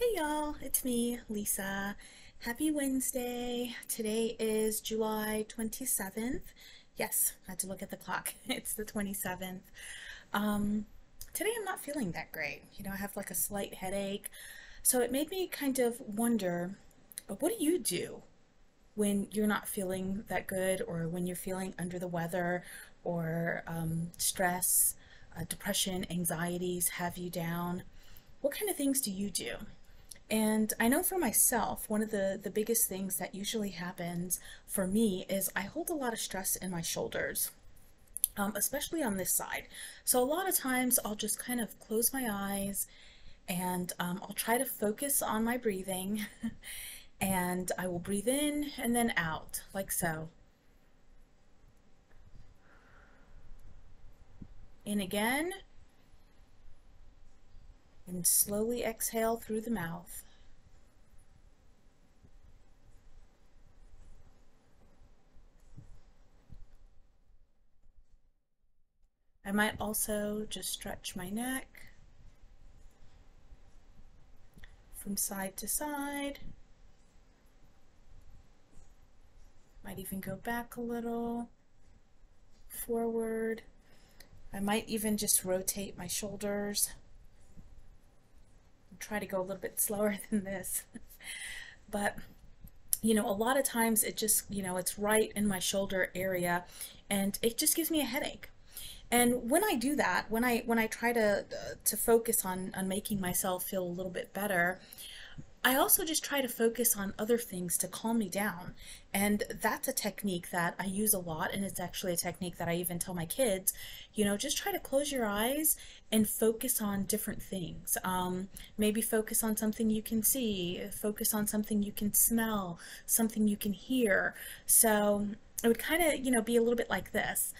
Hey y'all, it's me, Lisa. Happy Wednesday. Today is July 27th. Yes, I had to look at the clock. It's the 27th. Um, today I'm not feeling that great. You know, I have like a slight headache. So it made me kind of wonder, what do you do when you're not feeling that good or when you're feeling under the weather or um, stress, uh, depression, anxieties have you down? What kind of things do you do? And I know for myself, one of the, the biggest things that usually happens for me is I hold a lot of stress in my shoulders, um, especially on this side. So a lot of times I'll just kind of close my eyes and um, I'll try to focus on my breathing and I will breathe in and then out like so. In again and slowly exhale through the mouth. I might also just stretch my neck from side to side. Might even go back a little, forward. I might even just rotate my shoulders try to go a little bit slower than this. but you know, a lot of times it just, you know, it's right in my shoulder area and it just gives me a headache. And when I do that, when I when I try to to focus on on making myself feel a little bit better, I also just try to focus on other things to calm me down. And that's a technique that I use a lot. And it's actually a technique that I even tell my kids, you know, just try to close your eyes and focus on different things. Um, maybe focus on something you can see, focus on something you can smell, something you can hear. So it would kind of, you know, be a little bit like this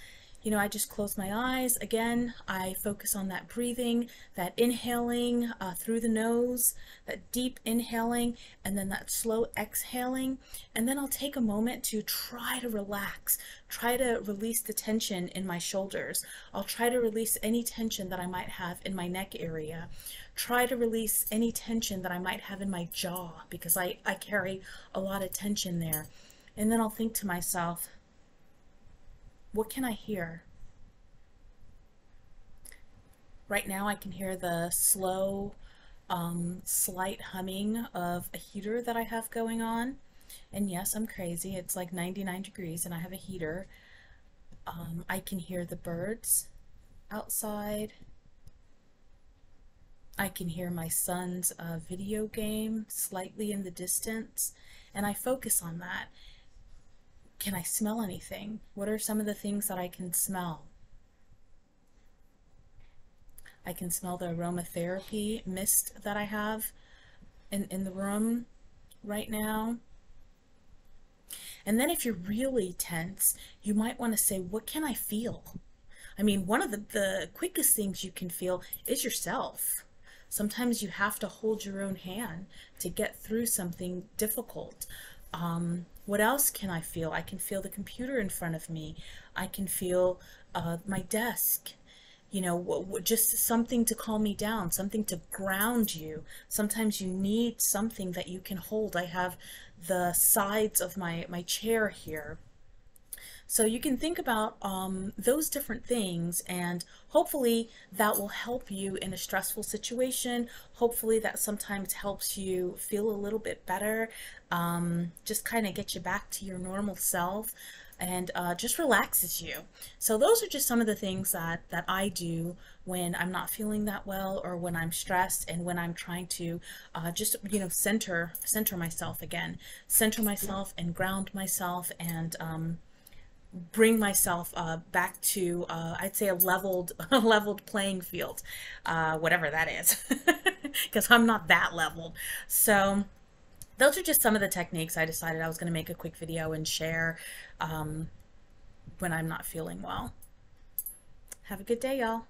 you know, I just close my eyes. Again, I focus on that breathing, that inhaling uh, through the nose, that deep inhaling, and then that slow exhaling. And then I'll take a moment to try to relax, try to release the tension in my shoulders. I'll try to release any tension that I might have in my neck area. Try to release any tension that I might have in my jaw because I, I carry a lot of tension there. And then I'll think to myself, what can I hear? Right now I can hear the slow, um, slight humming of a heater that I have going on. And yes, I'm crazy. It's like 99 degrees and I have a heater. Um, I can hear the birds outside. I can hear my son's uh, video game slightly in the distance and I focus on that can I smell anything? What are some of the things that I can smell? I can smell the aromatherapy mist that I have in, in the room right now. And then if you're really tense, you might want to say, what can I feel? I mean, one of the, the quickest things you can feel is yourself. Sometimes you have to hold your own hand to get through something difficult. Um, what else can I feel? I can feel the computer in front of me. I can feel uh, my desk. You know, just something to calm me down, something to ground you. Sometimes you need something that you can hold. I have the sides of my, my chair here so you can think about um, those different things and hopefully that will help you in a stressful situation. Hopefully that sometimes helps you feel a little bit better, um, just kind of get you back to your normal self and uh, just relaxes you. So those are just some of the things that, that I do when I'm not feeling that well or when I'm stressed and when I'm trying to uh, just, you know, center, center myself again, center myself and ground myself and, um, bring myself uh, back to uh, I'd say a leveled a leveled playing field, uh, whatever that is, because I'm not that leveled. So those are just some of the techniques I decided I was going to make a quick video and share um, when I'm not feeling well. Have a good day, y'all.